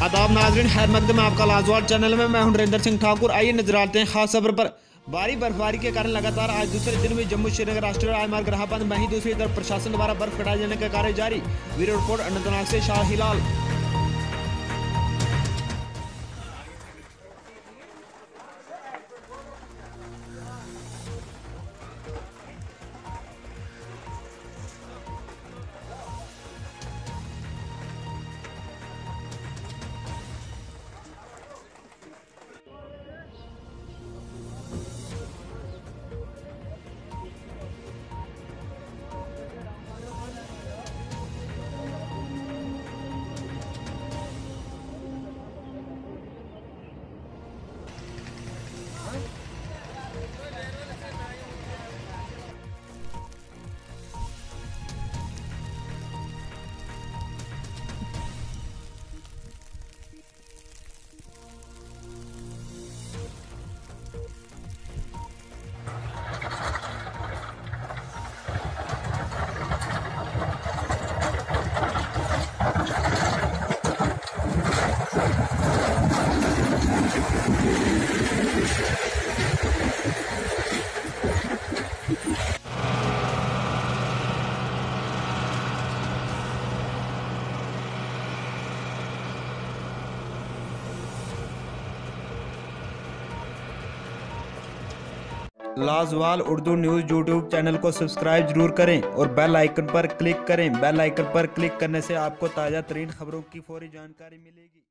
आदाब नाजरीन खैर मकदम आपका लाजवाल चैनल में मैं हूँ नरेंद्र सिंह ठाकुर। आइए नज़र आते हैं खास खबर पर। भारी बर्फबारी के कारण लगातार आज दूसरे दिन भी जम्मू श्रीनगर राष्ट्रीय राजमार्ग रहा बंद वहीं दूसरी तरफ़ प्रशासन द्वारा बर्फ़ कटाए जाने का कार्य जारी। ब्यूरो रिपोर्ट अनंतनाग से Shah Hilal. Lajawal Urdu news YouTube channel को सब्सक्राइब ज़रूर करें और बेल आइकन पर क्लिक करें। बेल आइकन पर क्लिक करने से आपको ताज़ा तरीन खबरों की फौरी जानकारी मिलेगी।